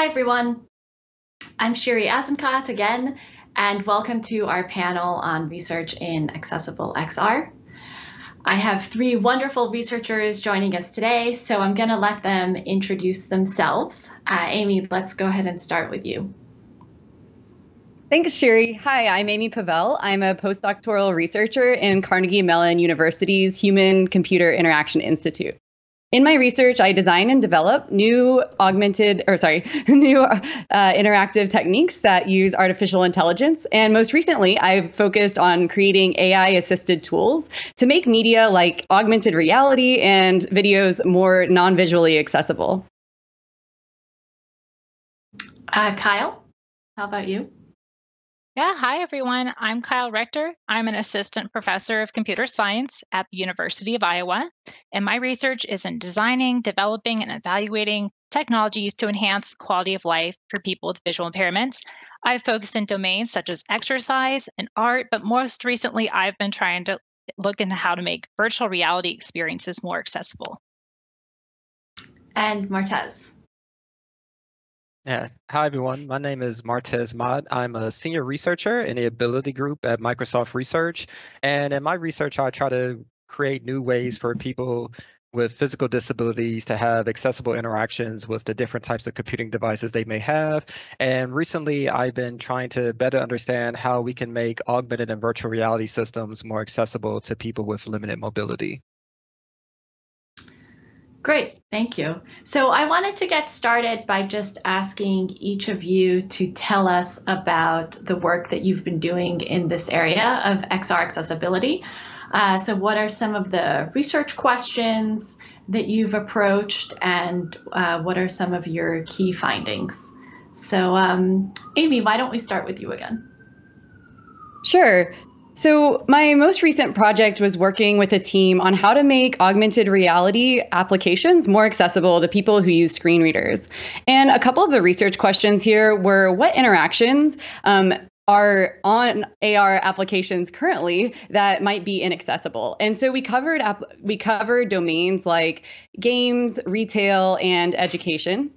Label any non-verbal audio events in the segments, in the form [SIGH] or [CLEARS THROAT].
Hi, everyone. I'm Shiri Azenkot again, and welcome to our panel on research in accessible XR. I have three wonderful researchers joining us today, so I'm going to let them introduce themselves. Uh, Amy, let's go ahead and start with you. Thanks, Shiri. Hi, I'm Amy Pavel. I'm a postdoctoral researcher in Carnegie Mellon University's Human Computer Interaction Institute. In my research, I design and develop new augmented, or sorry, [LAUGHS] new uh, interactive techniques that use artificial intelligence. And most recently, I've focused on creating AI assisted tools to make media like augmented reality and videos more non visually accessible. Uh, Kyle, how about you? Yeah, hi everyone. I'm Kyle Rector. I'm an assistant professor of computer science at the University of Iowa, and my research is in designing, developing, and evaluating technologies to enhance quality of life for people with visual impairments. I've focused in domains such as exercise and art, but most recently, I've been trying to look into how to make virtual reality experiences more accessible. And Martez. Yeah. Hi, everyone. My name is Martez Mott. I'm a senior researcher in the Ability Group at Microsoft Research. And in my research, I try to create new ways for people with physical disabilities to have accessible interactions with the different types of computing devices they may have. And recently, I've been trying to better understand how we can make augmented and virtual reality systems more accessible to people with limited mobility. Great, thank you. So I wanted to get started by just asking each of you to tell us about the work that you've been doing in this area of XR accessibility. Uh, so what are some of the research questions that you've approached and uh, what are some of your key findings? So um, Amy, why don't we start with you again? Sure. So, my most recent project was working with a team on how to make augmented reality applications more accessible to people who use screen readers. And a couple of the research questions here were what interactions um, are on AR applications currently that might be inaccessible. And so we covered we covered domains like games, retail, and education.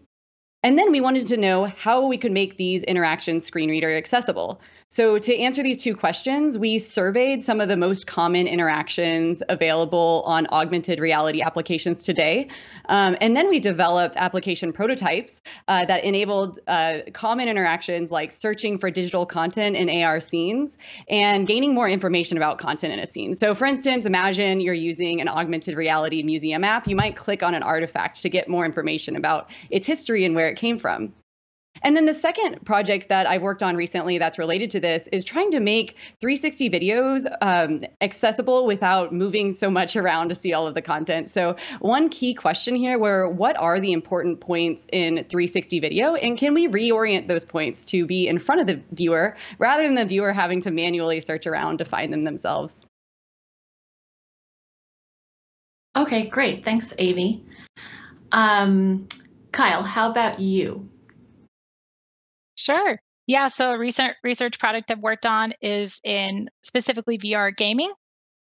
And then we wanted to know how we could make these interactions screen reader accessible. So, to answer these two questions, we surveyed some of the most common interactions available on augmented reality applications today. Um, and then we developed application prototypes uh, that enabled uh, common interactions like searching for digital content in AR scenes and gaining more information about content in a scene. So, for instance, imagine you're using an augmented reality museum app. You might click on an artifact to get more information about its history and where it came from. And then the second project that I've worked on recently that's related to this is trying to make 360 videos um, accessible without moving so much around to see all of the content. So one key question here were what are the important points in 360 video and can we reorient those points to be in front of the viewer rather than the viewer having to manually search around to find them themselves? Okay, great. Thanks, Amy. Um, Kyle, how about you? Sure. Yeah. So a recent research project I've worked on is in specifically VR gaming.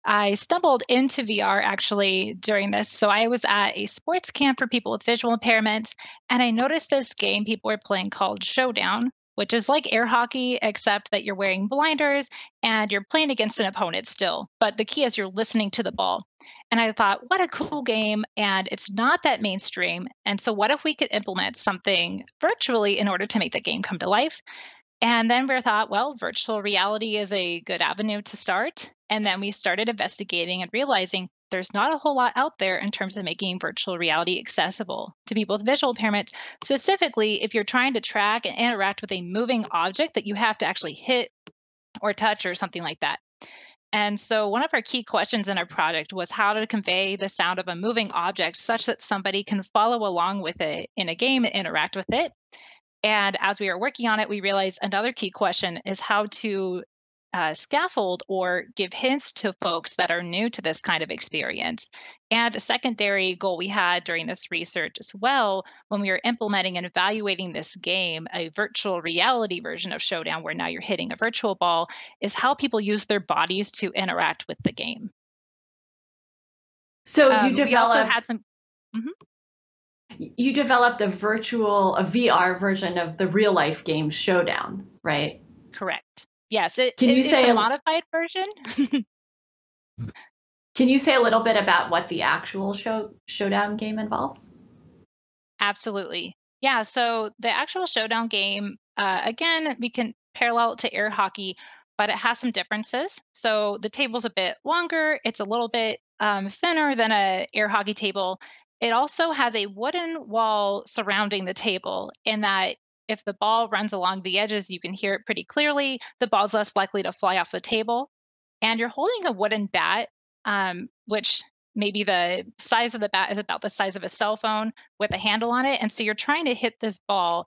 I stumbled into VR actually during this. So I was at a sports camp for people with visual impairments, and I noticed this game people were playing called Showdown, which is like air hockey, except that you're wearing blinders and you're playing against an opponent still. But the key is you're listening to the ball. And I thought, what a cool game. And it's not that mainstream. And so, what if we could implement something virtually in order to make the game come to life? And then we thought, well, virtual reality is a good avenue to start. And then we started investigating and realizing there's not a whole lot out there in terms of making virtual reality accessible to people with visual impairments. Specifically, if you're trying to track and interact with a moving object that you have to actually hit or touch or something like that. And so, one of our key questions in our project was how to convey the sound of a moving object such that somebody can follow along with it in a game and interact with it. And as we were working on it, we realized another key question is how to uh, scaffold or give hints to folks that are new to this kind of experience. And a secondary goal we had during this research as well, when we were implementing and evaluating this game, a virtual reality version of Showdown, where now you're hitting a virtual ball, is how people use their bodies to interact with the game. So um, you developed. We also had some. Mm-hmm. you developed a virtual, a VR version of the real life game Showdown, right? Correct. Yes. It, Can it, you say a modified version? [LAUGHS] Can you say a little bit about what the actual show Showdown game involves? Absolutely. Yeah. So the actual showdown game, uh, again, we can parallel it to air hockey, but it has some differences. So the table's a bit longer. It's a little bit um, thinner than a air hockey table. It also has a wooden wall surrounding the table, in that if the ball runs along the edges, you can hear it pretty clearly. The ball's less likely to fly off the table. And you're holding a wooden bat, um, which maybe the size of the bat is about the size of a cell phone with a handle on it. And so you're trying to hit this ball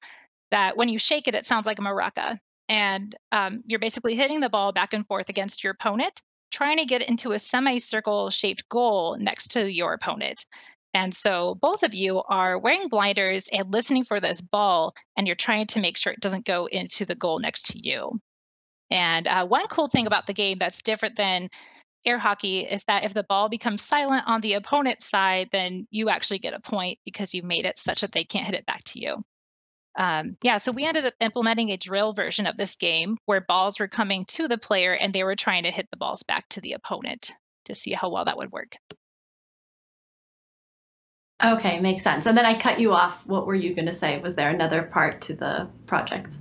that when you shake it, it sounds like a maraca. And um, you're basically hitting the ball back and forth against your opponent, trying to get it into a semicircle shaped goal next to your opponent. And so both of you are wearing blinders and listening for this ball, and you're trying to make sure it doesn't go into the goal next to you. And uh, one cool thing about the game that's different than air hockey is that if the ball becomes silent on the opponent's side, then you actually get a point because you made it such that they can't hit it back to you. Um, yeah, so we ended up implementing a drill version of this game where balls were coming to the player and they were trying to hit the balls back to the opponent to see how well that would work. Okay, makes sense. And then I cut you off. What were you going to say? Was there another part to the project?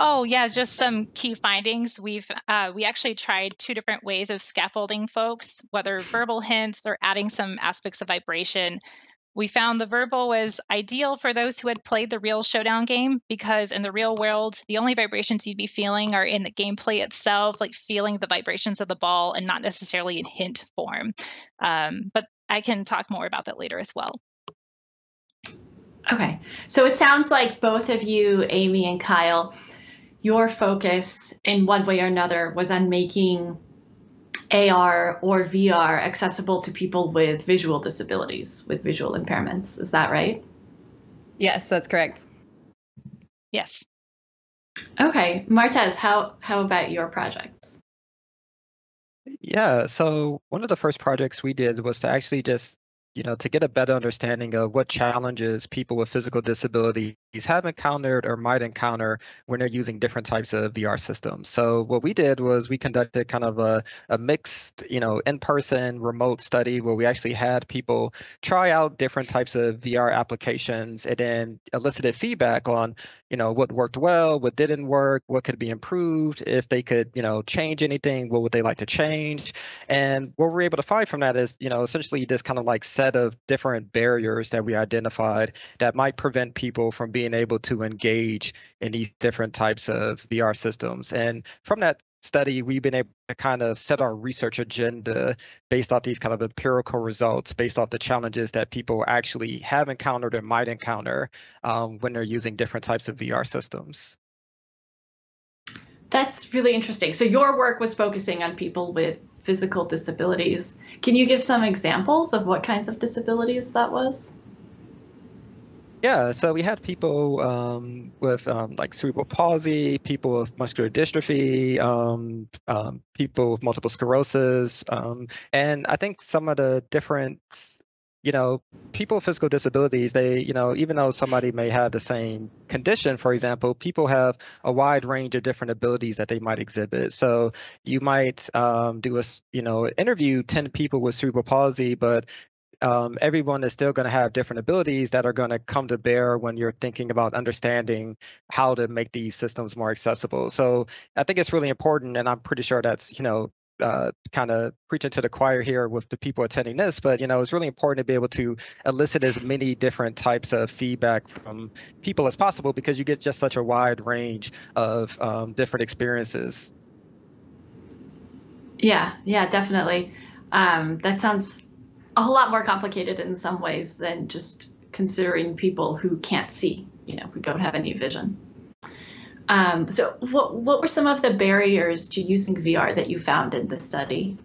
Oh yeah, just some key findings. We've uh, we actually tried two different ways of scaffolding folks, whether verbal hints or adding some aspects of vibration. We found the verbal was ideal for those who had played the real showdown game because in the real world, the only vibrations you'd be feeling are in the gameplay itself, like feeling the vibrations of the ball and not necessarily in hint form. Um, but I can talk more about that later as well. Okay. So it sounds like both of you, Amy and Kyle, your focus in one way or another was on making AR or VR accessible to people with visual disabilities, with visual impairments. Is that right? Yes, that's correct. Yes. Okay. Martez, how, how about your projects? Yeah, so one of the first projects we did was to actually just, you know, to get a better understanding of what challenges people with physical disabilities have encountered or might encounter when they're using different types of VR systems. So what we did was we conducted kind of a, a mixed, you know, in-person remote study where we actually had people try out different types of VR applications and then elicited feedback on, you know, what worked well, what didn't work, what could be improved, if they could, you know, change anything, what would they like to change? And what we're able to find from that is, you know, essentially this kind of like set of different barriers that we identified that might prevent people from being able to engage in these different types of VR systems. And from that study, we've been able to kind of set our research agenda based off these kind of empirical results, based off the challenges that people actually have encountered or might encounter um, when they're using different types of VR systems. That's really interesting. So your work was focusing on people with physical disabilities. Can you give some examples of what kinds of disabilities that was? Yeah, so we had people um, with um, like cerebral palsy, people with muscular dystrophy, um, um, people with multiple sclerosis, um, and I think some of the different, you know, people with physical disabilities, they, you know, even though somebody may have the same condition, for example, people have a wide range of different abilities that they might exhibit. So you might um, do a, you know, interview 10 people with cerebral palsy, but um, everyone is still going to have different abilities that are going to come to bear when you're thinking about understanding how to make these systems more accessible. So I think it's really important, and I'm pretty sure that's you know uh, kind of preaching to the choir here with the people attending this, but you know it's really important to be able to elicit as many different types of feedback from people as possible because you get just such a wide range of um, different experiences. Yeah, yeah, definitely. Um, that sounds a whole lot more complicated in some ways than just considering people who can't see, you know, who don't have any vision. Um, so, what what were some of the barriers to using VR that you found in the study?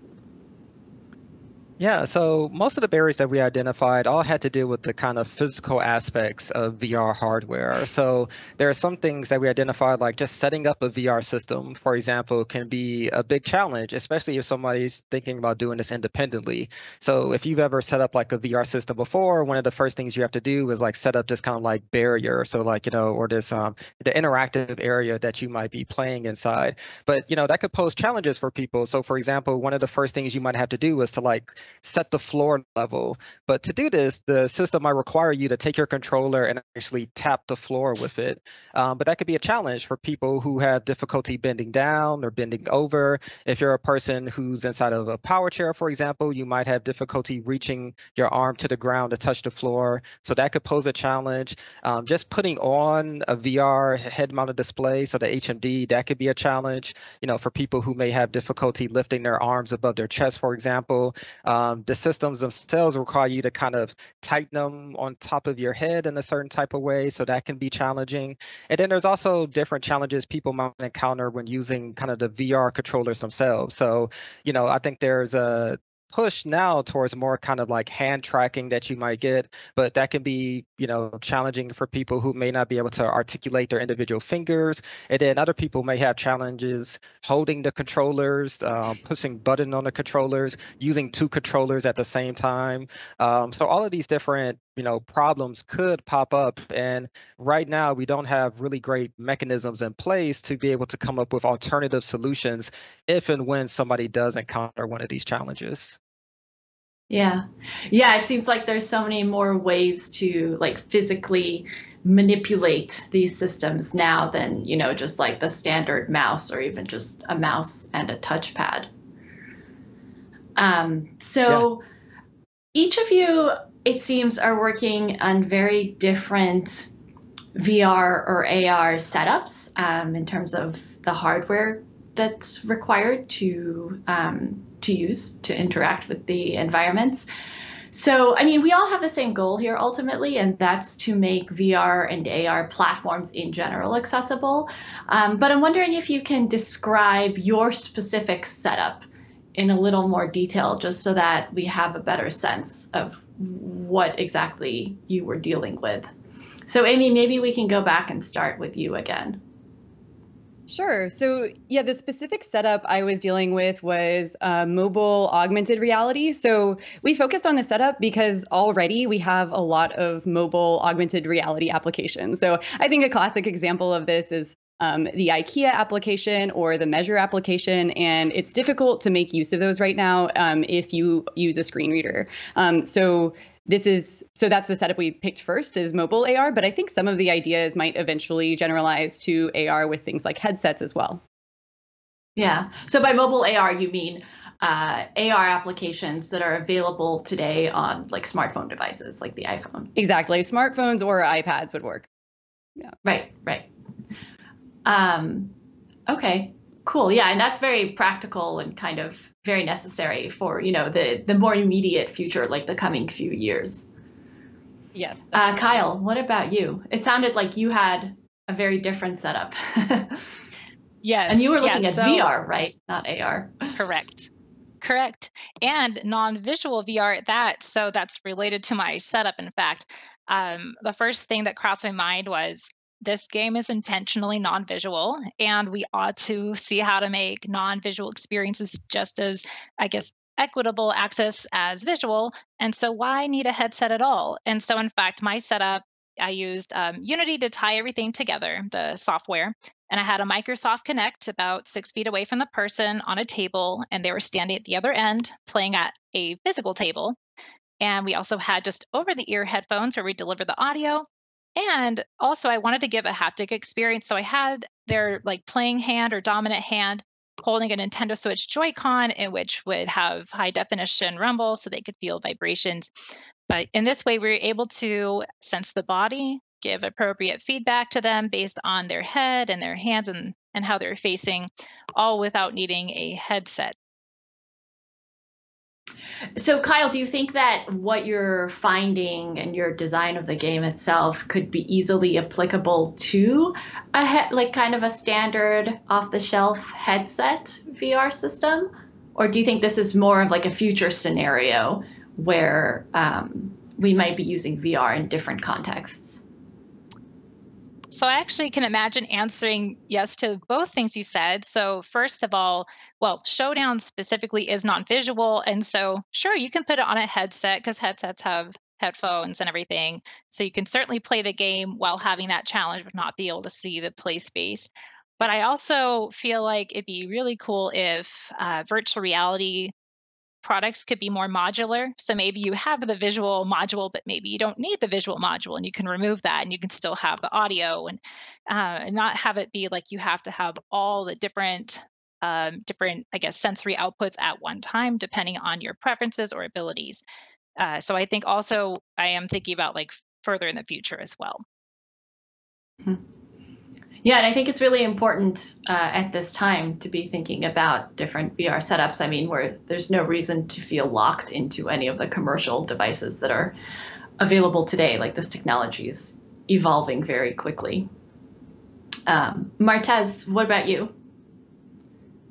Yeah, so most of the barriers that we identified all had to do with the kind of physical aspects of VR hardware. So there are some things that we identified, like just setting up a VR system, for example, can be a big challenge, especially if somebody's thinking about doing this independently. So if you've ever set up like a VR system before, one of the first things you have to do is like set up this kind of like barrier. So like, you know, or this um the interactive area that you might be playing inside. But you know, that could pose challenges for people. So for example, one of the first things you might have to do is to like set the floor level. But to do this, the system might require you to take your controller and actually tap the floor with it. Um, but that could be a challenge for people who have difficulty bending down or bending over. If you're a person who's inside of a power chair, for example, you might have difficulty reaching your arm to the ground to touch the floor. So that could pose a challenge. Um, just putting on a VR head-mounted display, so the HMD, that could be a challenge. You know, for people who may have difficulty lifting their arms above their chest, for example. Um, the systems themselves require you to kind of tighten them on top of your head in a certain type of way, so that can be challenging. And then there's also different challenges people might encounter when using kind of the VR controllers themselves. So, you know, I think there's a push now towards more kind of like hand tracking that you might get, but that can be, you know, challenging for people who may not be able to articulate their individual fingers. And then other people may have challenges holding the controllers, um, pushing button on the controllers, using two controllers at the same time. Um, so all of these different you know problems could pop up and right now we don't have really great mechanisms in place to be able to come up with alternative solutions if and when somebody does encounter one of these challenges yeah. Yeah, it seems like there's so many more ways to like physically manipulate these systems now than, you know, just like the standard mouse or even just a mouse and a touchpad. Um, so yeah. each of you, it seems, are working on very different VR or AR setups um, in terms of the hardware that's required to um, to use to interact with the environments. So, I mean, we all have the same goal here ultimately, and that's to make VR and AR platforms in general accessible. Um, but I'm wondering if you can describe your specific setup in a little more detail, just so that we have a better sense of what exactly you were dealing with. So, Amy, maybe we can go back and start with you again. Sure. So, yeah, the specific setup I was dealing with was uh, mobile augmented reality. So, we focused on the setup because already we have a lot of mobile augmented reality applications. So, I think a classic example of this is um, the IKEA application or the Measure application, and it's difficult to make use of those right now um, if you use a screen reader. Um, so this is so that's the setup we picked first is mobile AR, but I think some of the ideas might eventually generalize to AR with things like headsets as well. Yeah. So by mobile AR, you mean uh, AR applications that are available today on like smartphone devices, like the iPhone. Exactly. Smartphones or iPads would work. Yeah. Right. Right. Um, okay. Cool. Yeah, and that's very practical and kind of very necessary for you know the the more immediate future, like the coming few years. Yes. Uh, Kyle, what about you? It sounded like you had a very different setup. [LAUGHS] yes. And you were looking yes, at so, VR, right? Not AR. [LAUGHS] Correct. Correct. And non-visual VR at that. So that's related to my setup. In fact, um, the first thing that crossed my mind was this game is intentionally non visual, and we ought to see how to make non visual experiences just as, I guess, equitable access as visual. And so, why need a headset at all? And so, in fact, my setup, I used um, Unity to tie everything together, the software. And I had a Microsoft Kinect about six feet away from the person on a table, and they were standing at the other end playing at a physical table. And we also had just over the ear headphones where we deliver the audio. And also, I wanted to give a haptic experience. So I had their like playing hand or dominant hand holding a Nintendo Switch Joy-Con, in which would have high definition rumble so they could feel vibrations. But in this way, we were able to sense the body, give appropriate feedback to them based on their head and their hands and, and how they're facing, all without needing a headset. So, Kyle, do you think that what you're finding and your design of the game itself could be easily applicable to a he- like kind of a standard off-the-shelf headset VR system? or do you think this is more of like a future scenario where um, we might be using VR in different contexts? So I actually can imagine answering yes to both things you said. So first of all, well, Showdown specifically is non-visual, and so sure you can put it on a headset because headsets have headphones and everything. So you can certainly play the game while having that challenge of not be able to see the play space. But I also feel like it'd be really cool if uh, virtual reality products could be more modular. So maybe you have the visual module, but maybe you don't need the visual module and you can remove that and you can still have the audio and, uh, not have it be like you have to have all the different um, different, I guess, sensory outputs at one time, depending on your preferences or abilities. Uh, so I think also I am thinking about like further in the future as well. Mm-hmm. Yeah, and I think it's really important uh, at this time to be thinking about different VR setups. I mean, where there's no reason to feel locked into any of the commercial devices that are available today. Like this technology is evolving very quickly. Um, Martez, what about you?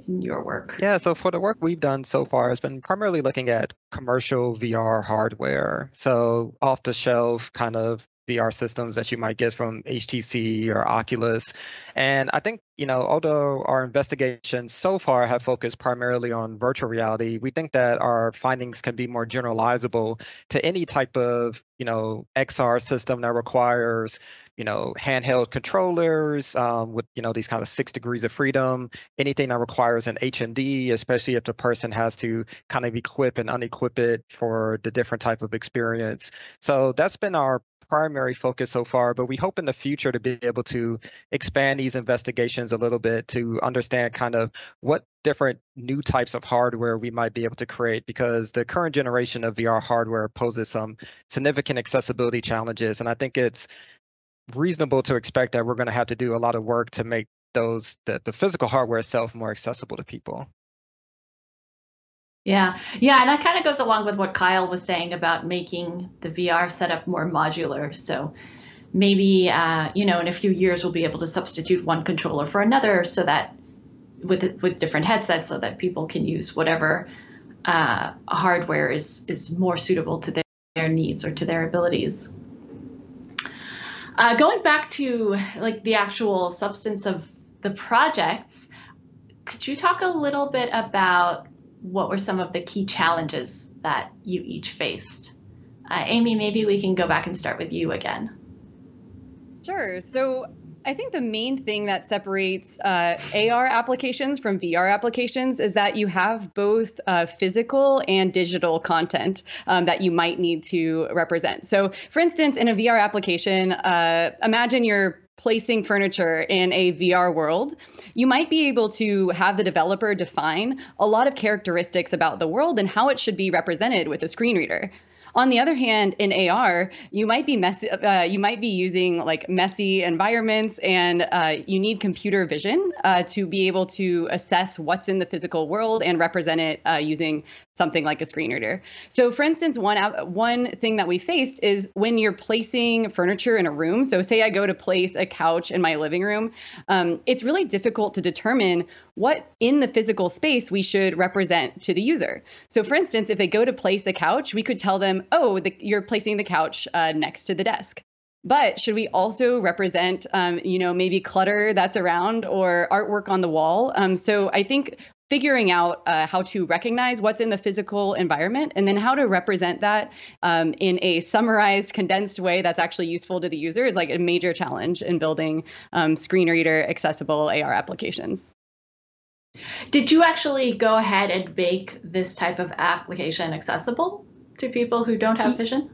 In your work? Yeah, so for the work we've done so far, has been primarily looking at commercial VR hardware. So off the shelf kind of VR systems that you might get from HTC or Oculus. And I think, you know, although our investigations so far have focused primarily on virtual reality, we think that our findings can be more generalizable to any type of, you know, XR system that requires, you know, handheld controllers um, with, you know, these kind of six degrees of freedom, anything that requires an HMD, especially if the person has to kind of equip and unequip it for the different type of experience. So that's been our primary focus so far, but we hope in the future to be able to expand these investigations a little bit to understand kind of what different new types of hardware we might be able to create because the current generation of VR hardware poses some significant accessibility challenges. And I think it's reasonable to expect that we're going to have to do a lot of work to make those the, the physical hardware itself more accessible to people. Yeah, yeah, and that kind of goes along with what Kyle was saying about making the VR setup more modular. So maybe uh, you know in a few years we'll be able to substitute one controller for another, so that with with different headsets, so that people can use whatever uh, hardware is is more suitable to their, their needs or to their abilities. Uh, going back to like the actual substance of the projects, could you talk a little bit about what were some of the key challenges that you each faced? Uh, Amy, maybe we can go back and start with you again. Sure. So I think the main thing that separates uh, AR applications from VR applications is that you have both uh, physical and digital content um, that you might need to represent. So, for instance, in a VR application, uh, imagine you're placing furniture in a VR world, you might be able to have the developer define a lot of characteristics about the world and how it should be represented with a screen reader. On the other hand, in AR, you might be messy. Uh, you might be using like messy environments, and uh, you need computer vision uh, to be able to assess what's in the physical world and represent it uh, using something like a screen reader. So, for instance, one one thing that we faced is when you're placing furniture in a room. So, say I go to place a couch in my living room, um, it's really difficult to determine what in the physical space we should represent to the user. So, for instance, if they go to place a couch, we could tell them, "Oh, the, you're placing the couch uh, next to the desk." But should we also represent, um, you know, maybe clutter that's around or artwork on the wall? Um, so I think figuring out uh, how to recognize what's in the physical environment and then how to represent that um, in a summarized, condensed way that's actually useful to the user is like a major challenge in building um, screen reader accessible AR applications. Did you actually go ahead and make this type of application accessible to people who don't have vision?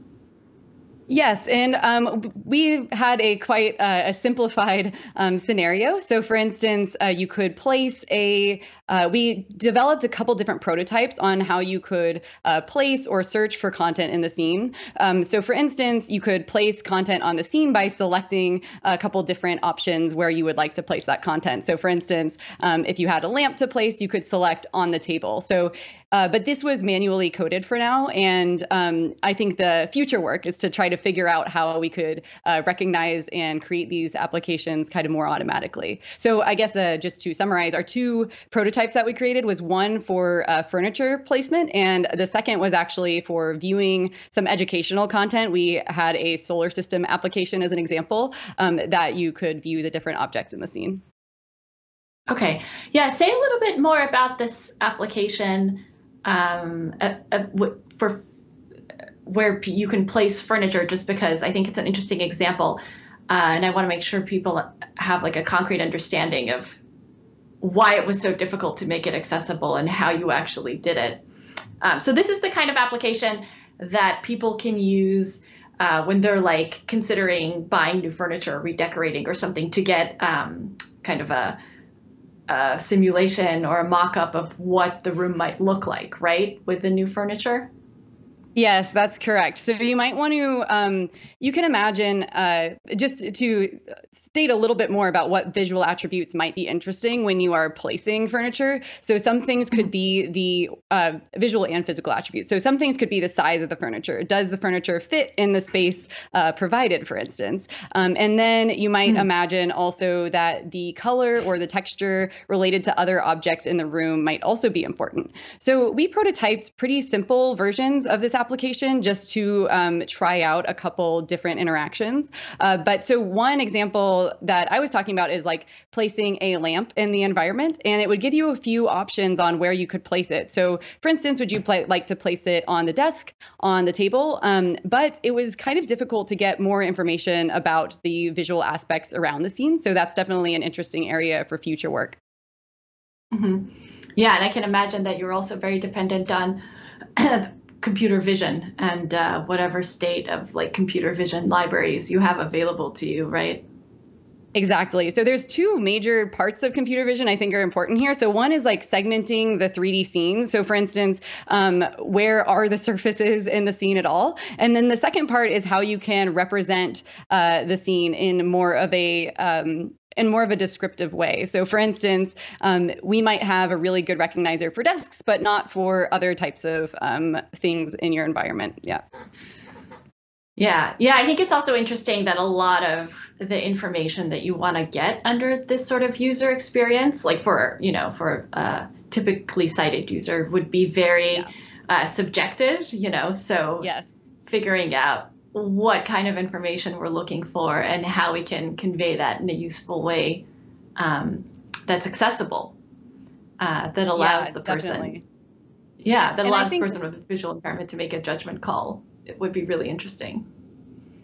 Yes, and um, we had a quite uh, a simplified um, scenario. So, for instance, uh, you could place a. Uh, we developed a couple different prototypes on how you could uh, place or search for content in the scene. Um, so, for instance, you could place content on the scene by selecting a couple different options where you would like to place that content. So, for instance, um, if you had a lamp to place, you could select on the table. So, Uh, but this was manually coded for now. And um, I think the future work is to try to figure out how we could uh, recognize and create these applications kind of more automatically. So I guess uh, just to summarize, our two prototypes that we created was one for uh, furniture placement, and the second was actually for viewing some educational content. We had a solar system application as an example um, that you could view the different objects in the scene. Okay. Yeah. Say a little bit more about this application um, uh, uh, for where you can place furniture, just because I think it's an interesting example, uh, and I want to make sure people have like a concrete understanding of why it was so difficult to make it accessible and how you actually did it. Um, so this is the kind of application that people can use uh, when they're like considering buying new furniture, redecorating, or something to get um, kind of a a simulation or a mock-up of what the room might look like, right, with the new furniture? Yes, that's correct. So you might want to, um, you can imagine, uh, just to state a little bit more about what visual attributes might be interesting when you are placing furniture. So some things could be the uh, visual and physical attributes. So some things could be the size of the furniture. Does the furniture fit in the space uh, provided, for instance? Um, and then you might mm. imagine also that the color or the texture related to other objects in the room might also be important. So we prototyped pretty simple versions of this application application just to um, try out a couple different interactions. Uh, but so one example that I was talking about is like placing a lamp in the environment, and it would give you a few options on where you could place it. So, for instance, would you like to place it on the desk, on the table? Um, but it was kind of difficult to get more information about the visual aspects around the scene. So that's definitely an interesting area for future work. Mm-hmm. Yeah, and I can imagine that you're also very dependent on [CLEARS THROAT] computer vision and uh, whatever state of like computer vision libraries you have available to you, right? Exactly. So there's two major parts of computer vision I think are important here. So one is like segmenting the 3D scenes. So for instance, um, where are the surfaces in the scene at all? And then the second part is how you can represent uh, the scene in more of a um, in more of a descriptive way. So, for instance, um, we might have a really good recognizer for desks, but not for other types of um, things in your environment. Yeah. Yeah, yeah. I think it's also interesting that a lot of the information that you want to get under this sort of user experience, like for you know, for a typically sighted user, would be very yeah. uh, subjective. You know, so yes, figuring out what kind of information we're looking for and how we can convey that in a useful way um, that's accessible, uh, that allows yeah, the person, definitely. yeah, that and allows the person with a visual impairment to make a judgment call. It would be really interesting.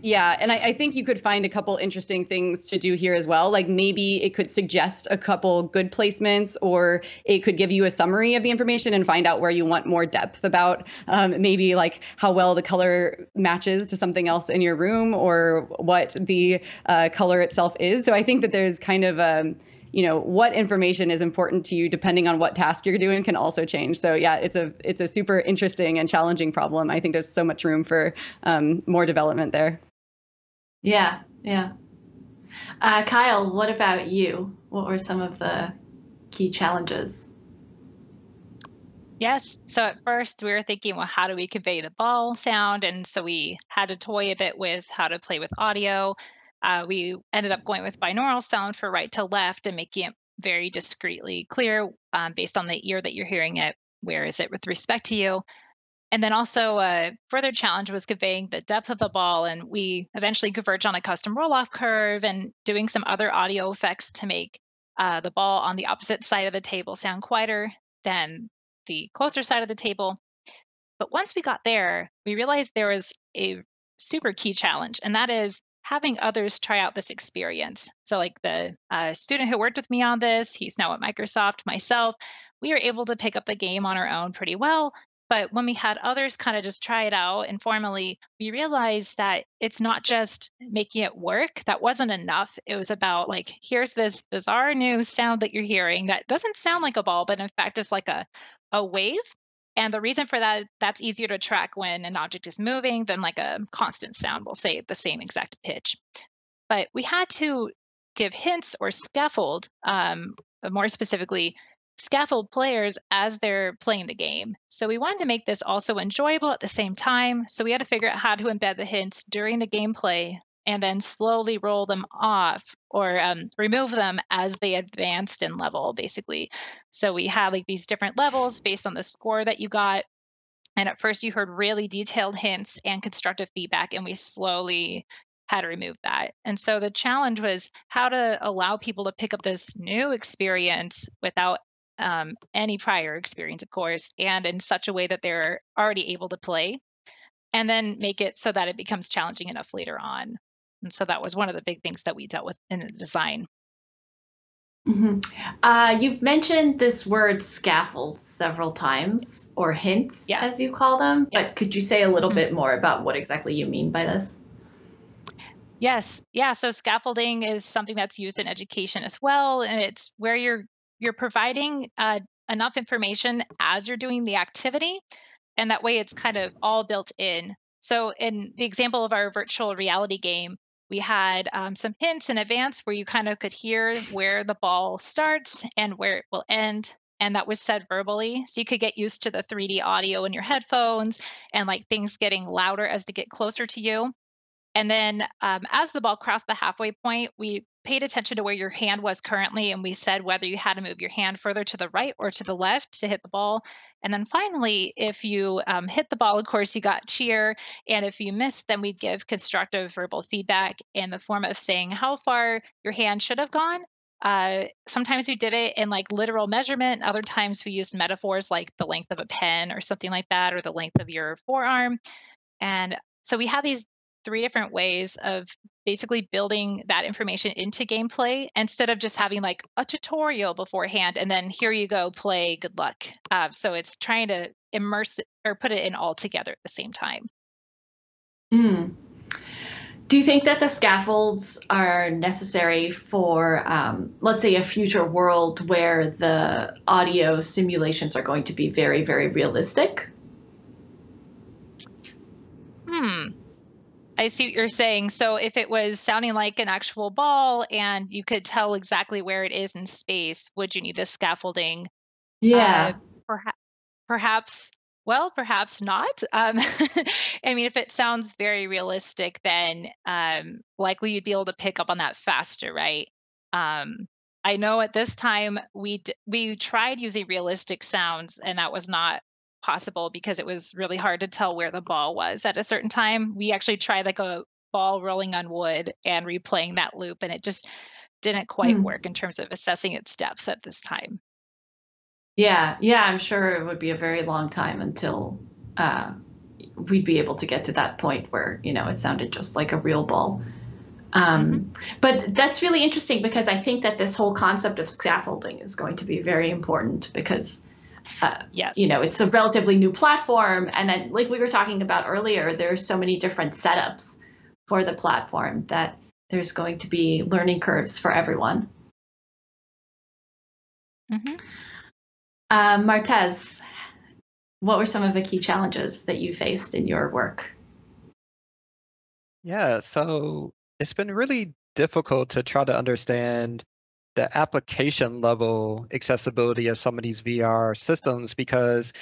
Yeah, and I, I, think you could find a couple interesting things to do here as well. Like maybe it could suggest a couple good placements, or it could give you a summary of the information and find out where you want more depth about um, maybe like how well the color matches to something else in your room, or what the uh, color itself is. So I think that there's kind of a um, you know what information is important to you depending on what task you're doing can also change so yeah it's a it's a super interesting and challenging problem i think there's so much room for um, more development there yeah, yeah. Uh, Kyle, what about you? What were some of the key challenges? Yes. So at first we were thinking, well, how do we convey the ball sound? And so we had to toy a bit with how to play with audio. Uh, we ended up going with binaural sound for right to left and making it very discreetly clear um, based on the ear that you're hearing it. Where is it with respect to you? And then also a further challenge was conveying the depth of the ball. And we eventually converged on a custom roll off curve and doing some other audio effects to make uh, the ball on the opposite side of the table sound quieter than the closer side of the table. But once we got there, we realized there was a super key challenge, and that is having others try out this experience. So, like the uh, student who worked with me on this, he's now at Microsoft, myself, we were able to pick up the game on our own pretty well but when we had others kind of just try it out informally, we realized that it's not just making it work. That wasn't enough. It was about like, here's this bizarre new sound that you're hearing that doesn't sound like a ball, but in fact is like a, a wave. And the reason for that, that's easier to track when an object is moving than like a constant sound will say the same exact pitch. But we had to give hints or scaffold, um, more specifically, scaffold players as they're playing the game. So we wanted to make this also enjoyable at the same time. So we had to figure out how to embed the hints during the gameplay and then slowly roll them off or um, remove them as they advanced in level, basically. So we had like these different levels based on the score that you got. And at first, you heard really detailed hints and constructive feedback, and we slowly had to remove that. And so the challenge was how to allow people to pick up this new experience without um, any prior experience, of course, and in such a way that they're already able to play, and then make it so that it becomes challenging enough later on. And so that was one of the big things that we dealt with in the design. Mm-hmm. Uh, you've mentioned this word scaffold several times, or hints, yeah. as you call them. Yes. But could you say a little mm-hmm. bit more about what exactly you mean by this? Yes, yeah. So scaffolding is something that's used in education as well, and it's where you're you're providing uh, enough information as you're doing the activity, and that way it's kind of all built in. So in the example of our virtual reality game, we had um, some hints in advance where you kind of could hear where the ball starts and where it will end. And that was said verbally. So you could get used to the 3D audio in your headphones and like things getting louder as they get closer to you. And then um, as the ball crossed the halfway point, we paid attention to where your hand was currently and we said whether you had to move your hand further to the right or to the left to hit the ball. And then finally, if you um, hit the ball, of course, you got cheer. And if you missed, then we'd give constructive verbal feedback in the form of saying how far your hand should have gone. Uh, sometimes we did it in like literal measurement. Other times we used metaphors like the length of a pen or something like that, or the length of your forearm. And so we have these three different ways of basically building that information into gameplay instead of just having like a tutorial beforehand and then here you go play good luck. Uh, so it's trying to immerse it or put it in all together at the same time. Mm. do you think that the scaffolds are necessary for um, let's say a future world where the audio simulations are going to be very very realistic? Hmm I see what you're saying. So if it was sounding like an actual ball and you could tell exactly where it is in space, would you need the scaffolding? Yeah. Uh, perhaps, perhaps, well, perhaps not. Um, [LAUGHS] I mean, if it sounds very realistic, then um, likely you'd be able to pick up on that faster, right? Um, I know at this time we d- we tried using realistic sounds, and that was not possible because it was really hard to tell where the ball was at a certain time. We actually tried like a ball rolling on wood and replaying that loop, and it just didn't quite mm. work in terms of assessing its depth at this time. Yeah, yeah, I'm sure it would be a very long time until uh, we'd be able to get to that point where you know it sounded just like a real ball. Um, mm-hmm. But that's really interesting because I think that this whole concept of scaffolding is going to be very important because uh, yes. you know, it's a relatively new platform. And then, like we were talking about earlier, there's so many different setups for the platform that there's going to be learning curves for everyone. Mm-hmm. Uh, Martez, what were some of the key challenges that you faced in your work? Yeah, so it's been really difficult to try to understand the application level accessibility of some of these VR systems because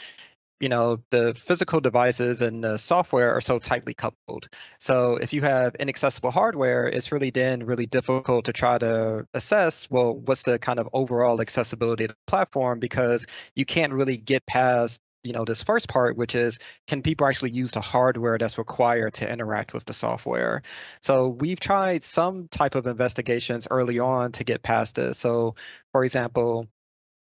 you know the physical devices and the software are so tightly coupled. So if you have inaccessible hardware it's really then really difficult to try to assess well what's the kind of overall accessibility of the platform because you can't really get past you know this first part which is can people actually use the hardware that's required to interact with the software? So we've tried some type of investigations early on to get past this. So for example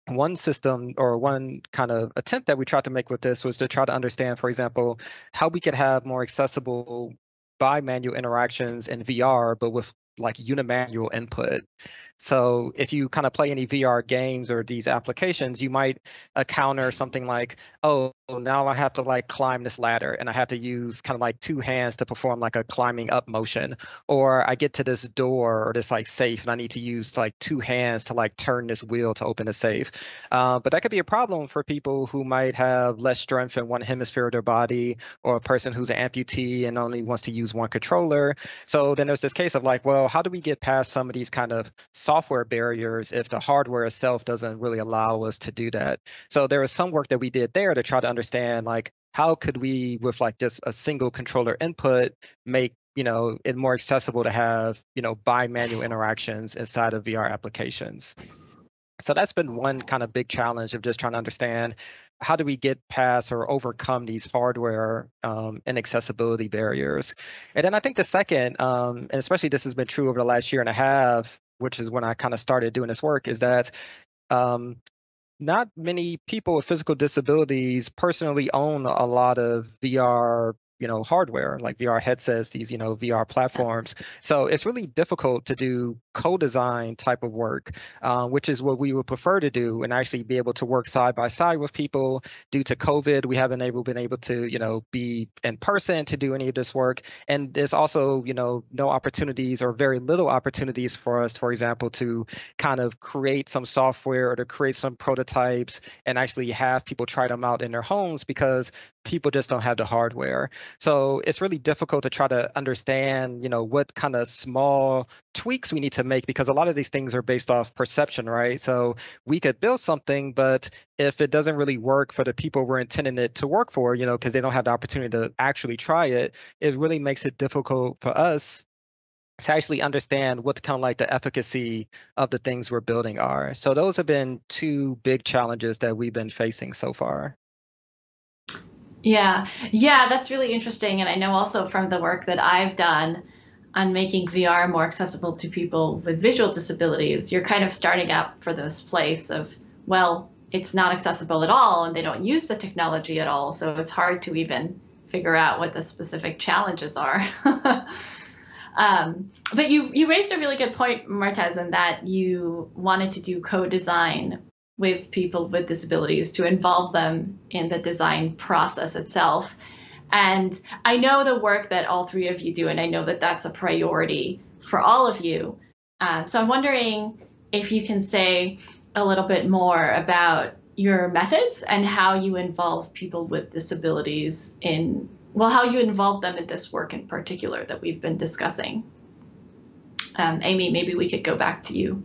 one system or one kind of attempt that we tried to make with this was to try to understand for example how we could have more accessible bi-manual interactions in vr but with like unimanual input so if you kind of play any VR games or these applications, you might encounter something like, oh, now I have to like climb this ladder and I have to use kind of like two hands to perform like a climbing up motion. Or I get to this door or this like safe and I need to use like two hands to like turn this wheel to open the safe. Uh, but that could be a problem for people who might have less strength in one hemisphere of their body or a person who's an amputee and only wants to use one controller. So then there's this case of like, well, how do we get past some of these kind of software barriers if the hardware itself doesn't really allow us to do that. So there was some work that we did there to try to understand like how could we with like just a single controller input make you know it more accessible to have you know bi-manual interactions inside of VR applications. So that's been one kind of big challenge of just trying to understand how do we get past or overcome these hardware um, and accessibility barriers? And then I think the second, um, and especially this has been true over the last year and a half, which is when I kind of started doing this work, is that um, not many people with physical disabilities personally own a lot of VR you know hardware like VR headsets, these you know VR platforms. So it's really difficult to do co-design type of work, uh, which is what we would prefer to do, and actually be able to work side by side with people. Due to COVID, we haven't able been able to you know be in person to do any of this work, and there's also you know no opportunities or very little opportunities for us, for example, to kind of create some software or to create some prototypes and actually have people try them out in their homes because people just don't have the hardware. So it's really difficult to try to understand, you know, what kind of small tweaks we need to make because a lot of these things are based off perception, right? So we could build something, but if it doesn't really work for the people we're intending it to work for, you know, because they don't have the opportunity to actually try it, it really makes it difficult for us to actually understand what kind of like the efficacy of the things we're building are. So those have been two big challenges that we've been facing so far. Yeah, yeah, that's really interesting. And I know also from the work that I've done on making VR more accessible to people with visual disabilities, you're kind of starting up for this place of, well, it's not accessible at all and they don't use the technology at all. So it's hard to even figure out what the specific challenges are. [LAUGHS] um, but you, you raised a really good point, Martez, in that you wanted to do co-design with people with disabilities to involve them in the design process itself. And I know the work that all three of you do, and I know that that's a priority for all of you. Um, so I'm wondering if you can say a little bit more about your methods and how you involve people with disabilities in, well, how you involve them in this work in particular that we've been discussing. Um, Amy, maybe we could go back to you.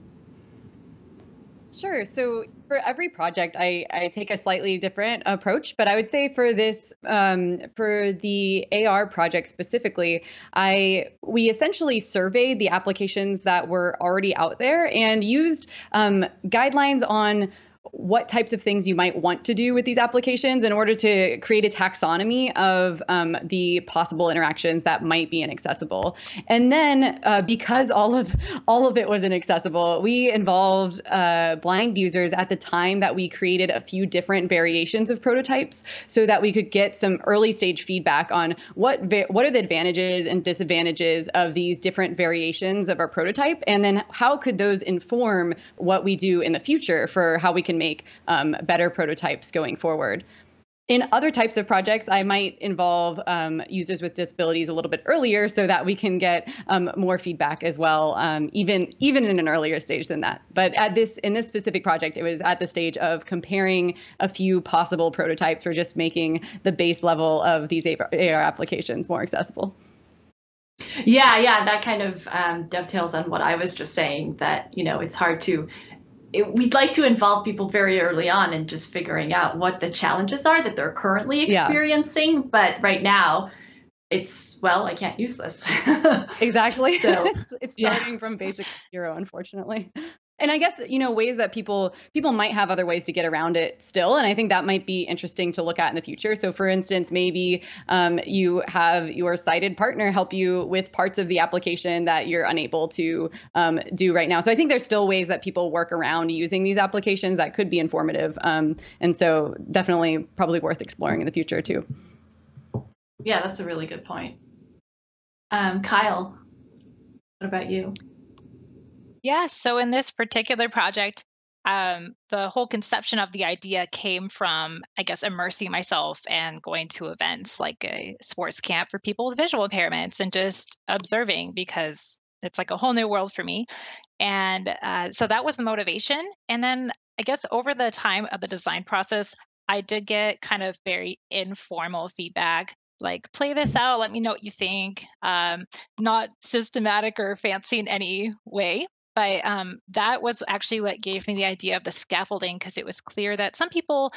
Sure. So for every project, I, I take a slightly different approach, but I would say for this, um, for the AR project specifically, I we essentially surveyed the applications that were already out there and used um, guidelines on what types of things you might want to do with these applications in order to create a taxonomy of um, the possible interactions that might be inaccessible. And then uh, because all of all of it was inaccessible, we involved uh, blind users at the time that we created a few different variations of prototypes so that we could get some early stage feedback on what what are the advantages and disadvantages of these different variations of our prototype, and then how could those inform what we do in the future for how we can make um, better prototypes going forward. In other types of projects, I might involve um, users with disabilities a little bit earlier so that we can get um, more feedback as well, um, even even in an earlier stage than that. But at this in this specific project, it was at the stage of comparing a few possible prototypes for just making the base level of these AR applications more accessible. Yeah, yeah, that kind of um, dovetails on what I was just saying. That you know, it's hard to it, we'd like to involve people very early on in just figuring out what the challenges are that they're currently experiencing. Yeah. But right now, it's well, I can't use this. [LAUGHS] exactly. So [LAUGHS] it's, it's starting yeah. from basic zero, unfortunately and i guess you know ways that people people might have other ways to get around it still and i think that might be interesting to look at in the future. So for instance maybe um, you have your sighted partner help you with parts of the application that you're unable to um, do right now. So i think there's still ways that people work around using these applications that could be informative um, and so definitely probably worth exploring in the future too. Yeah that's a really good point. Um, kyle what about you yeah. So in this particular project, um, the whole conception of the idea came from, I guess, immersing myself and going to events like a sports camp for people with visual impairments and just observing because it's like a whole new world for me. And uh, so that was the motivation. And then I guess over the time of the design process, I did get kind of very informal feedback like play this out let me know what you think um, not systematic or fancy in any way but um, that was actually what gave me the idea of the scaffolding because it was clear that some people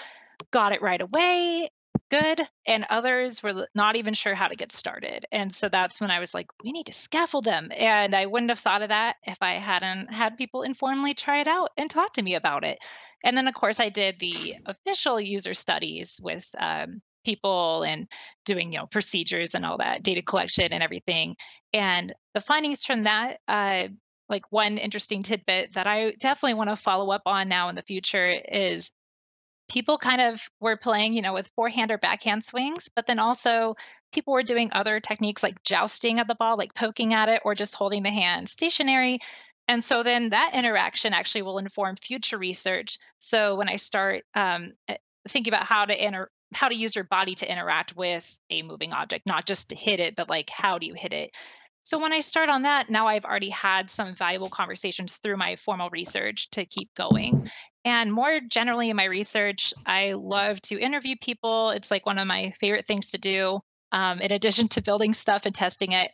got it right away good and others were not even sure how to get started. And so that's when i was like we need to scaffold them. And i wouldn't have thought of that if i hadn't had people informally try it out and talk to me about it. And then of course i did the official user studies with um, people and doing you know procedures and all that data collection and everything. And the findings from that uh, like one interesting tidbit that i definitely want to follow up on now in the future is people kind of were playing, you know, with forehand or backhand swings, but then also people were doing other techniques like jousting at the ball, like poking at it, or just holding the hand stationary. And so then that interaction actually will inform future research. So when I start um, eh, thinking about how to inter- how to use your body to interact with a moving object, not just to hit it, but like how do you hit it? So when I start on that, now I've already had some valuable conversations through my formal research to keep going. And more generally in my research, I love to interview people. It's like one of my favorite things to do, um, in addition to building stuff and testing it.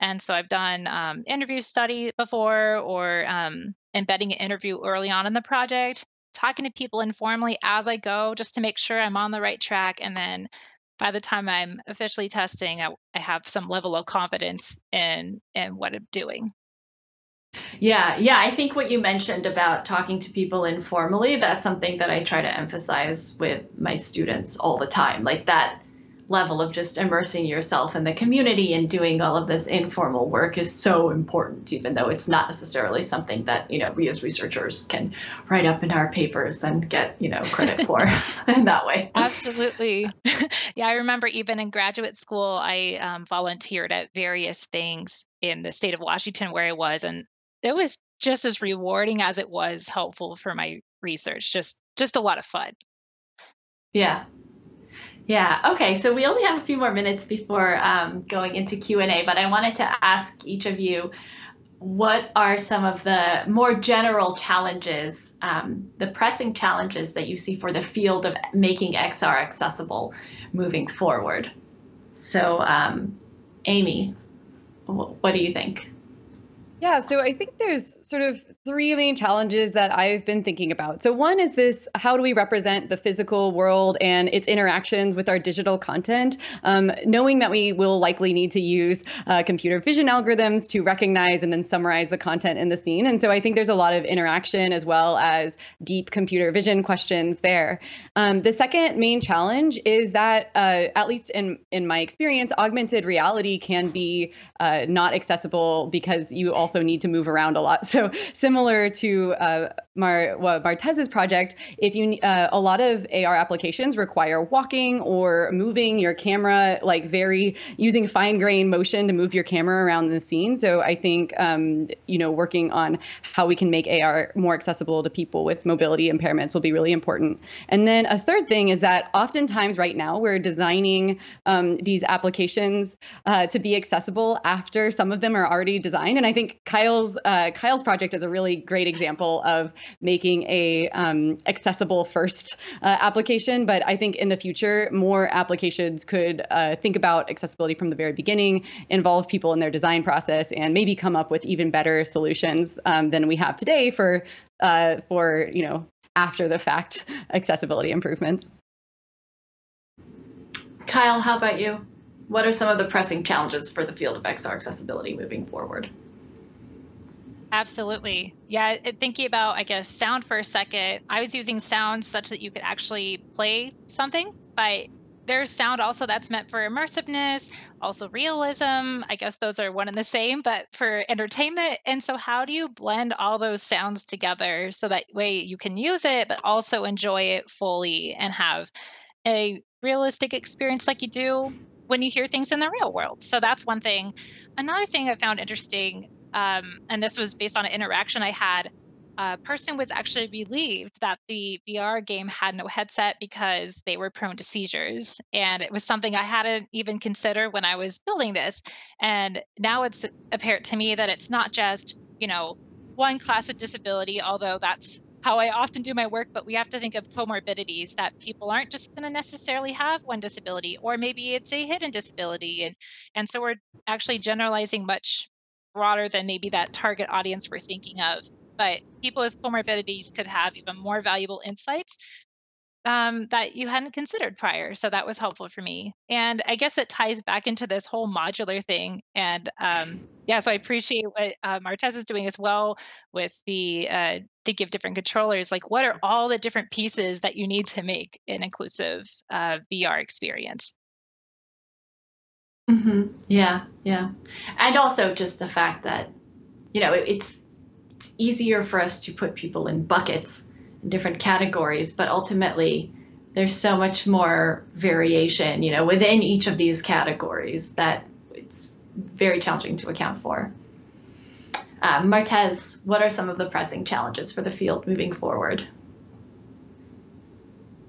And so I've done um, interview study before or um, embedding an interview early on in the project, talking to people informally as I go just to make sure I'm on the right track. And then by the time I'm officially testing, I, I have some level of confidence in in what I'm doing. Yeah, yeah. I think what you mentioned about talking to people informally, that's something that I try to emphasize with my students all the time. Like that level of just immersing yourself in the community and doing all of this informal work is so important, even though it's not necessarily something that, you know, we as researchers can write up in our papers and get, you know, credit [LAUGHS] for [LAUGHS] in that way. Absolutely. [LAUGHS] yeah, I remember even in graduate school, I um, volunteered at various things in the state of Washington where I was, and it was just as rewarding as it was helpful for my research. Just just a lot of fun. Yeah, yeah. Okay. So we only have a few more minutes before um, going into Q and A, but I wanted to ask each of you, what are some of the more general challenges, um, the pressing challenges that you see for the field of making XR accessible moving forward? So, um, Amy, what do you think? Yeah, so I think there's sort of three main challenges that I've been thinking about. So, one is this how do we represent the physical world and its interactions with our digital content, um, knowing that we will likely need to use uh, computer vision algorithms to recognize and then summarize the content in the scene. And so, I think there's a lot of interaction as well as deep computer vision questions there. Um, the second main challenge is that, uh, at least in, in my experience, augmented reality can be uh, not accessible because you also need to move around a lot. [LAUGHS] So similar to uh, Mar- well, Martez's project, if you uh, a lot of AR applications require walking or moving your camera, like very using fine grain motion to move your camera around the scene. So I think um, you know working on how we can make AR more accessible to people with mobility impairments will be really important. And then a third thing is that oftentimes right now we're designing um, these applications uh, to be accessible after some of them are already designed. And I think Kyle's uh, Kyle's project is a really great example of making a um, accessible first uh, application. But I think in the future, more applications could uh, think about accessibility from the very beginning, involve people in their design process, and maybe come up with even better solutions um, than we have today for uh, for you know after the fact accessibility improvements. Kyle, how about you? What are some of the pressing challenges for the field of XR accessibility moving forward? Absolutely. Yeah, thinking about, I guess, sound for a second, I was using sound such that you could actually play something, but there's sound also that's meant for immersiveness, also realism. I guess those are one and the same, but for entertainment. And so, how do you blend all those sounds together so that way you can use it, but also enjoy it fully and have a realistic experience like you do when you hear things in the real world? So, that's one thing. Another thing I found interesting um, and this was based on an interaction I had. A person was actually relieved that the VR game had no headset because they were prone to seizures. And it was something I hadn't even considered when I was building this. And now it's apparent to me that it's not just, you know, one class of disability, although that's how I often do my work, but we have to think of comorbidities that people aren't just going to necessarily have one disability, or maybe it's a hidden disability. And, and so we're actually generalizing much broader than maybe that target audience we're thinking of. But people with comorbidities could have even more valuable insights um, that you hadn't considered prior. So that was helpful for me. And I guess that ties back into this whole modular thing. And um, yeah, so I appreciate what uh, Martez is doing as well with the uh, thinking of different controllers. Like, what are all the different pieces that you need to make an inclusive uh, VR experience? Mm-hmm. Yeah, yeah. And also just the fact that, you know, it, it's, it's easier for us to put people in buckets in different categories, but ultimately there's so much more variation, you know, within each of these categories that it's very challenging to account for. Uh, Martez, what are some of the pressing challenges for the field moving forward?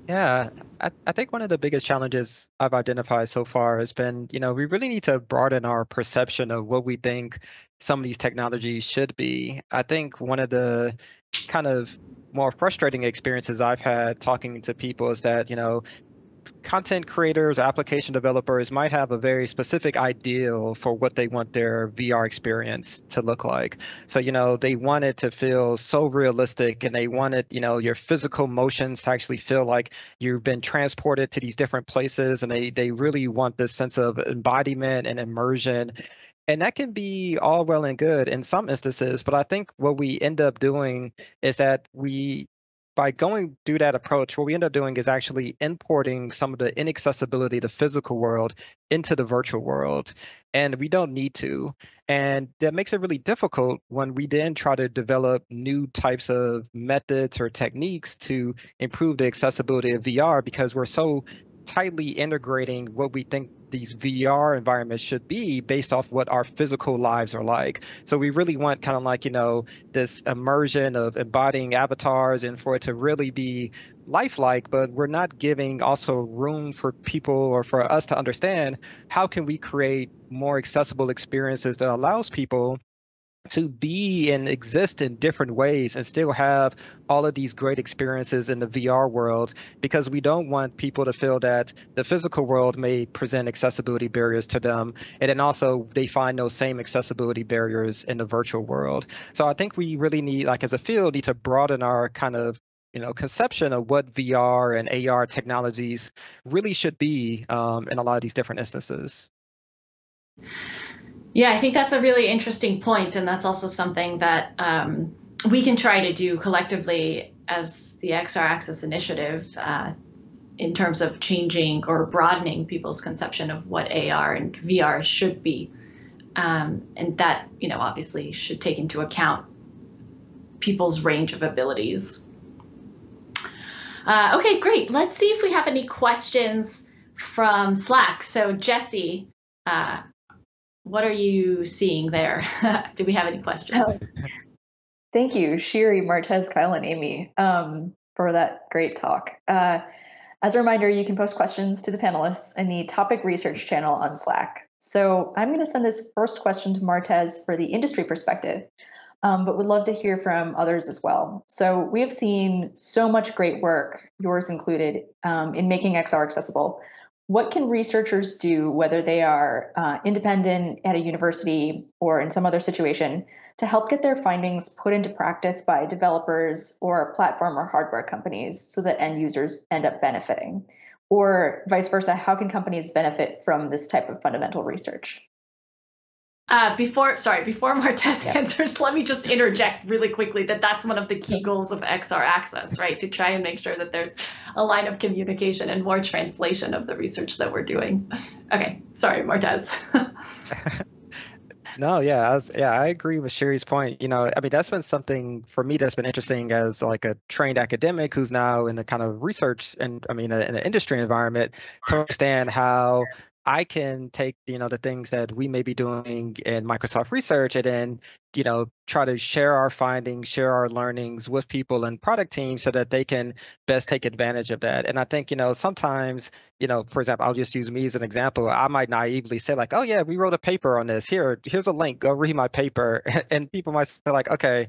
Yeah, I, think one of the biggest challenges I've identified so far has been, you know, we really need to broaden our perception of what we think some of these technologies should be. I think one of the kind of more frustrating experiences I've had talking to people is that, you know, content creators, application developers might have a very specific ideal for what they want their VR experience to look like. So, you know, they want it to feel so realistic and they want it, you know, your physical motions to actually feel like you've been transported to these different places and they they really want this sense of embodiment and immersion and that can be all well and good in some instances but i think what we end up doing is that we by going through that approach what we end up doing is actually importing some of the inaccessibility the physical world into the virtual world and we don't need to. And that makes it really difficult when we then try to develop new types of methods or techniques to improve the accessibility of vr because we're so tightly integrating what we think these VR environments should be based off what our physical lives are like. So we really want kind of like, you know, this immersion of embodying avatars and for it to really be lifelike, but we're not giving also room for people or for us to understand how can we create more accessible experiences that allows people to be and exist in different ways and still have all of these great experiences in the VR world because we don't want people to feel that the physical world may present accessibility barriers to them and then also they find those same accessibility barriers in the virtual world. So I think we really need like as a field need to broaden our kind of you know conception of what VR and AR technologies really should be um, in a lot of these different instances. Yeah, I think that's a really interesting point, and that's also something that um, we can try to do collectively as the XR Access Initiative uh, in terms of changing or broadening people's conception of what AR and VR should be. Um, and that, you know, obviously should take into account people's range of abilities. Uh, okay, great. Let's see if we have any questions from Slack. So, Jesse, uh, what are you seeing there? [LAUGHS] Do we have any questions? Oh, thank you, Shiri, Martez, Kyle, and Amy, um, for that great talk. Uh, as a reminder, you can post questions to the panelists in the topic research channel on Slack. So I'm going to send this first question to Martez for the industry perspective, um, but would love to hear from others as well. So we have seen so much great work, yours included, um, in making XR accessible what can researchers do, whether they are uh, independent at a university or in some other situation, to help get their findings put into practice by developers or platform or hardware companies so that end users end up benefiting? Or vice versa, how can companies benefit from this type of fundamental research? Uh, before, sorry, before Martez yeah. answers, let me just interject really quickly that that's one of the key goals of XR Access, right? To try and make sure that there's a line of communication and more translation of the research that we're doing. [LAUGHS] okay, sorry, Martez. [LAUGHS] no, yeah, I was, yeah, I agree with Shiri's point. You know, I mean, that's been something for me that's been interesting as like a trained academic who's now in the kind of research and I mean, in the industry environment to understand how I can take you know the things that we may be doing in Microsoft Research and then you know try to share our findings, share our learnings with people and product teams so that they can best take advantage of that. And I think you know sometimes you know for example I'll just use me as an example. I might naively say like oh yeah we wrote a paper on this here here's a link go read my paper [LAUGHS] and people might say like okay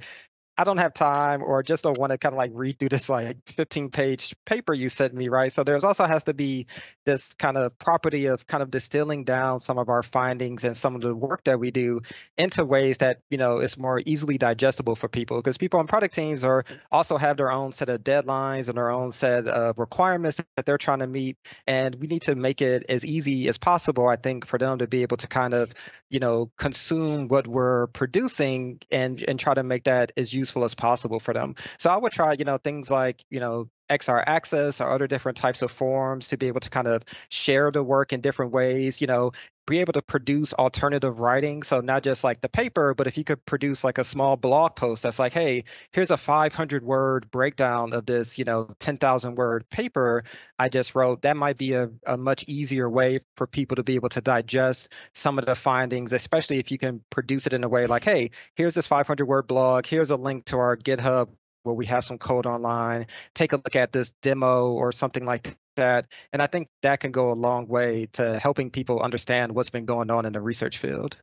I don't have time or just don't want to kind of like read through this like 15 page paper you sent me, right? So there's also has to be this kind of property of kind of distilling down some of our findings and some of the work that we do into ways that, you know, is more easily digestible for people because people on product teams are also have their own set of deadlines and their own set of requirements that they're trying to meet. And we need to make it as easy as possible, I think, for them to be able to kind of, you know, consume what we're producing and and try to make that as useful as possible for them. So I would try, you know, things like, you know, XR Access or other different types of forms to be able to kind of share the work in different ways, you know, be able to produce alternative writing. So not just like the paper, but if you could produce like a small blog post that's like, hey, here's a 500 word breakdown of this, you know, 10,000 word paper I just wrote, that might be a, a much easier way for people to be able to digest some of the findings, especially if you can produce it in a way like, hey, here's this 500 word blog, here's a link to our GitHub where we have some code online, take a look at this demo or something like that. And I think that can go a long way to helping people understand what's been going on in the research field.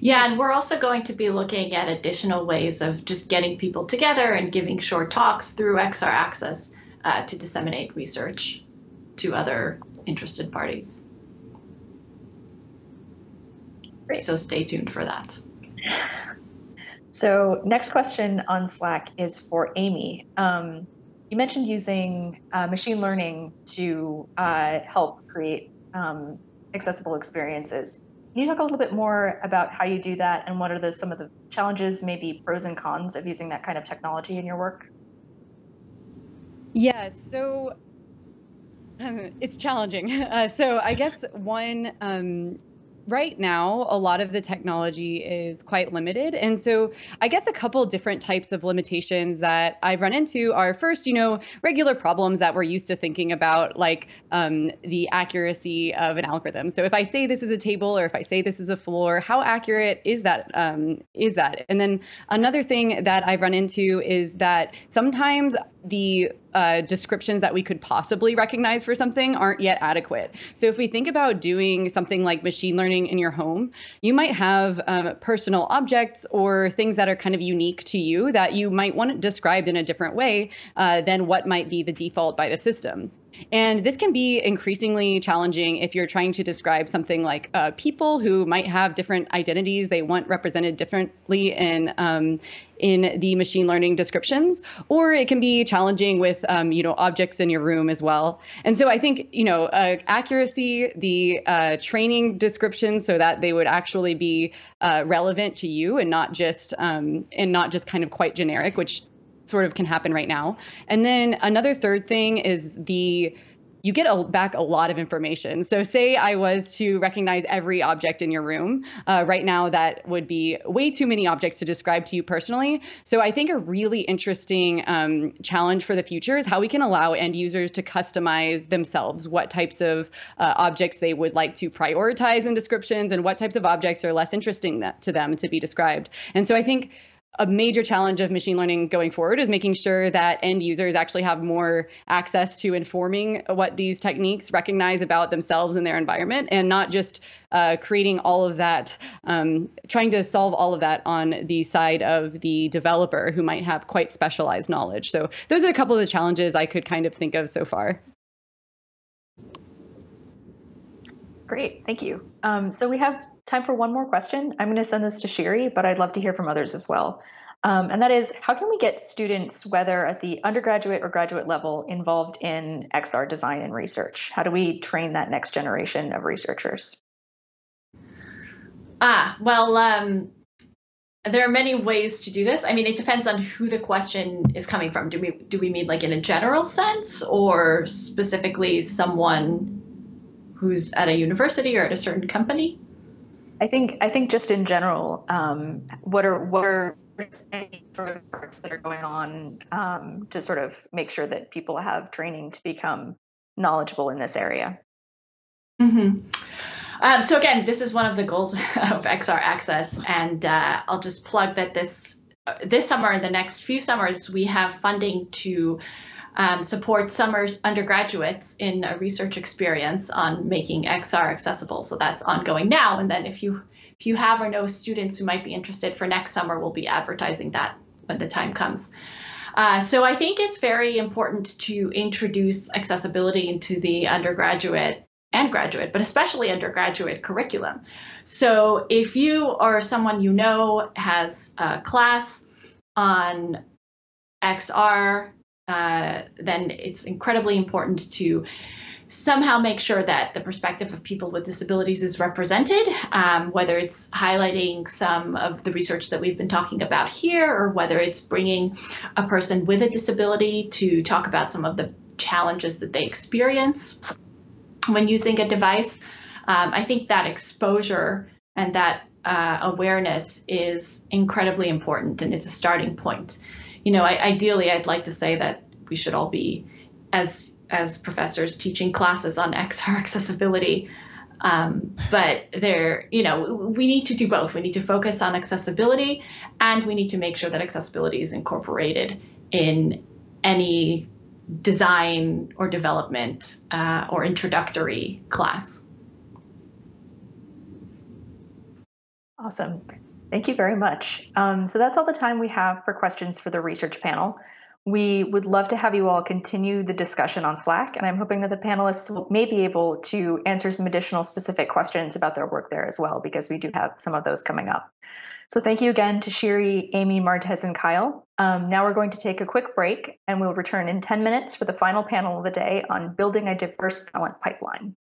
Yeah, and we're also going to be looking at additional ways of just getting people together and giving short talks through XR Access uh, to disseminate research to other interested parties. Great. So stay tuned for that. So next question on Slack is for Amy. Um, you mentioned using uh, machine learning to uh, help create um, accessible experiences. Can you talk a little bit more about how you do that and what are the, some of the challenges, maybe pros and cons of using that kind of technology in your work? Yeah, so um, [LAUGHS] it's challenging. [LAUGHS] Uh, so I guess one um, right now a lot of the technology is quite limited. And so i guess a couple different types of limitations that i've run into are first you know regular problems that we're used to thinking about like um, the accuracy of an algorithm. So if i say this is a table or if i say this is a floor how accurate is that um, is that? And then another thing that i've run into is that sometimes the uh, descriptions that we could possibly recognize for something aren't yet adequate. So if we think about doing something like machine learning in your home, you might have um, personal objects or things that are kind of unique to you that you might want described in a different way uh, than what might be the default by the system. And this can be increasingly challenging if you're trying to describe something like uh, people who might have different identities they want represented differently in um, in the machine learning descriptions, or it can be challenging with um, you know objects in your room as well. And so I think you know uh, accuracy, the uh, training descriptions, so that they would actually be uh, relevant to you and not just um, and not just kind of quite generic, which sort of can happen right now. And then another third thing is the you get a, back a lot of information. So, say I was to recognize every object in your room. Uh, right now, that would be way too many objects to describe to you personally. So, I think a really interesting um, challenge for the future is how we can allow end users to customize themselves what types of uh, objects they would like to prioritize in descriptions and what types of objects are less interesting that, to them to be described. And so, I think a major challenge of machine learning going forward is making sure that end users actually have more access to informing what these techniques recognize about themselves and their environment and not just uh, creating all of that, um, trying to solve all of that on the side of the developer who might have quite specialized knowledge. So those are a couple of the challenges I could kind of think of so far. Great, thank you. Um, so we have time for one more question. I'm going to send this to Shiri, but I'd love to hear from others as well. Um, and that is, how can we get students, whether at the undergraduate or graduate level, involved in XR design and research? How do we train that next generation of researchers? Ah, well, um, there are many ways to do this. I mean, it depends on who the question is coming from. Do we do we mean like in a general sense, or specifically someone who's at a university or at a certain company? I think I think just in general, um, what are what are any sort of efforts that are going on um, to sort of make sure that people have training to become knowledgeable in this area? Mm-hmm. Um, so again, this is one of the goals [LAUGHS] of XR Access, and uh, I'll just plug that this uh, this summer and the next few summers we have funding to um, support summer undergraduates in a research experience on making XR accessible. So that's ongoing now. And then if you if you have or know students who might be interested for next summer, we'll be advertising that when the time comes. Uh, so I think it's very important to introduce accessibility into the undergraduate and graduate, but especially undergraduate curriculum. So if you or someone you know has a class on XR, uh, then it's incredibly important to somehow make sure that the perspective of people with disabilities is represented, um, whether it's highlighting some of the research that we've been talking about here, or whether it's bringing a person with a disability to talk about some of the challenges that they experience when using a device. Um, I think that exposure and that uh, awareness is incredibly important, and it's a starting point. You know, I, ideally, I'd like to say that we should all be as as professors teaching classes on XR accessibility. Um, but there, you know, we need to do both. We need to focus on accessibility, and we need to make sure that accessibility is incorporated in any design or development uh, or introductory class. Awesome. Thank you very much. Um, so that's all the time we have for questions for the research panel. We would love to have you all continue the discussion on Slack, and I'm hoping that the panelists may be able to answer some additional specific questions about their work there as well, because we do have some of those coming up. So thank you again to Shiri, Amy, Martez, and Kyle. Um, now we're going to take a quick break, and we'll return in 10 minutes for the final panel of the day on building a diverse talent pipeline.